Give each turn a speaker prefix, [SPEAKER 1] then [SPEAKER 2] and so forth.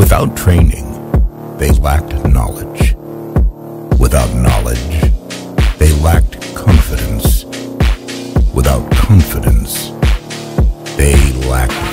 [SPEAKER 1] Without training, they lacked knowledge. Without knowledge, they lacked confidence. Without confidence, they lacked.